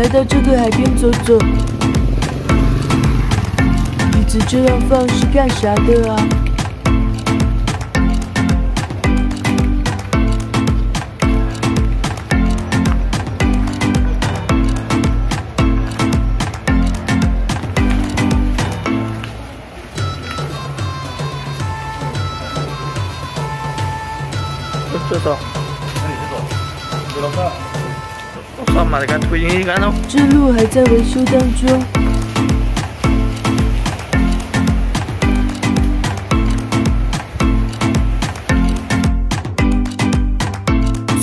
来到这个海边走走。椅子这样放是干啥的啊？这走。这路还在维修当中，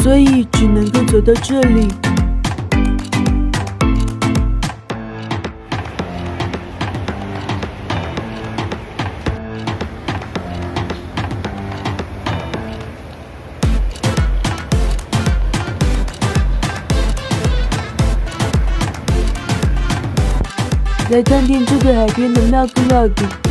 所以只能够走到这里。来探店这个海边的那个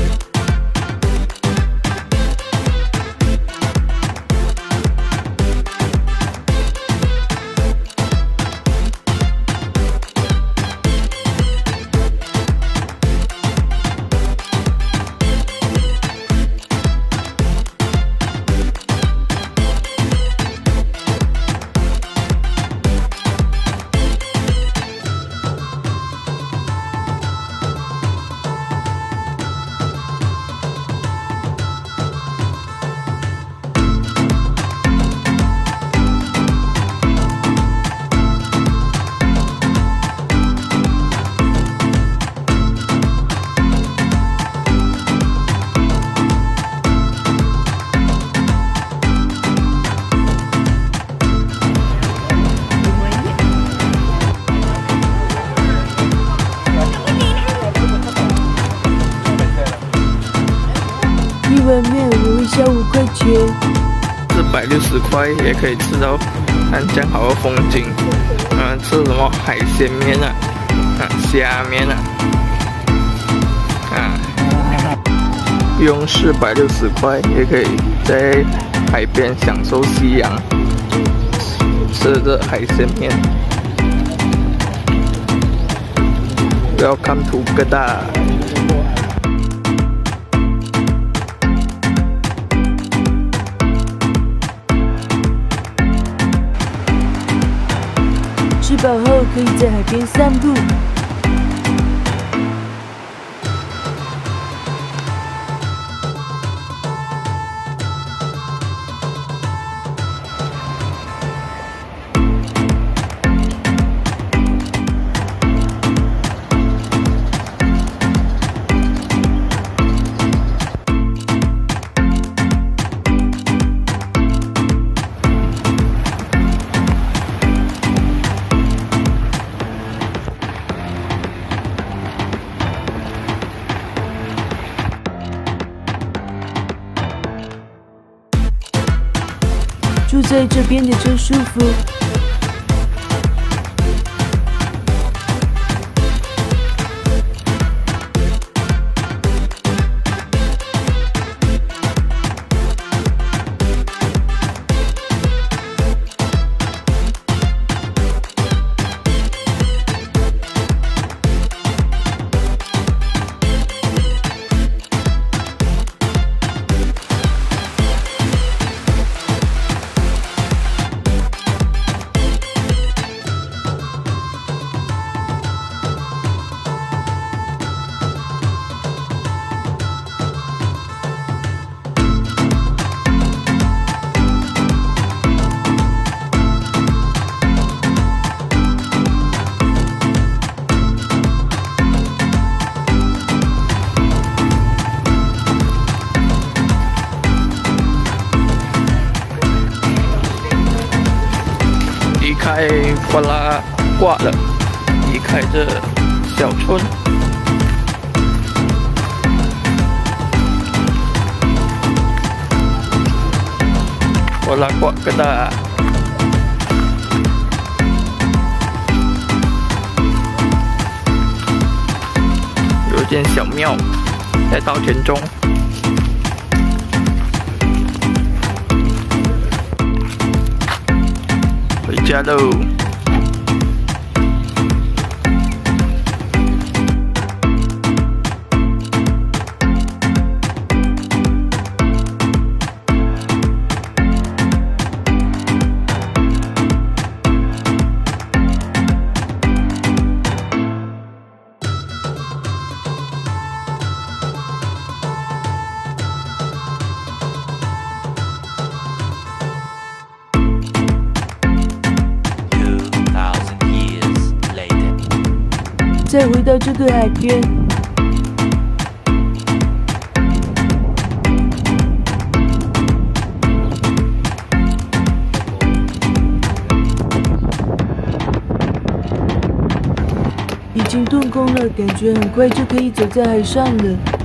面我会收五块钱，四百六十块也可以吃到很这好的风景。嗯，吃什么海鲜面啊？啊，虾面啊？啊，用四百六十块也可以在海边享受夕阳，吃着海鲜面。Welcome to Kedah。吃饱后可以在住在这边的真舒服。开瓜拉挂了，离开这小村。瓜拉挂个大，有一间小庙在稻田中。回家再回到这个海边。已经动工了，感觉很快就可以走在海上了。